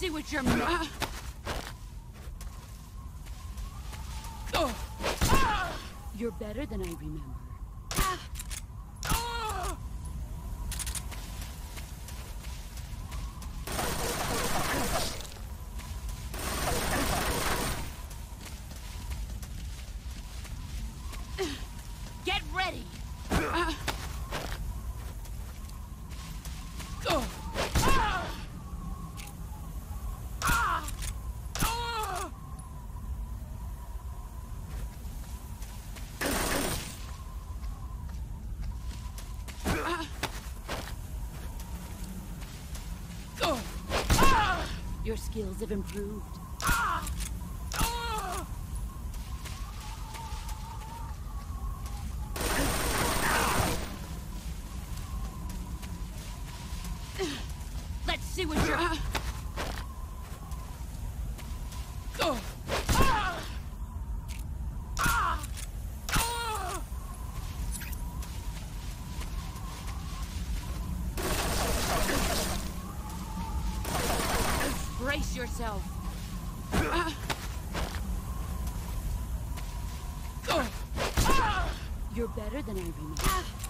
see what you're made. You're better than I remember. Your skills have improved. Let's see what you're... Brace yourself. You're better than I remember.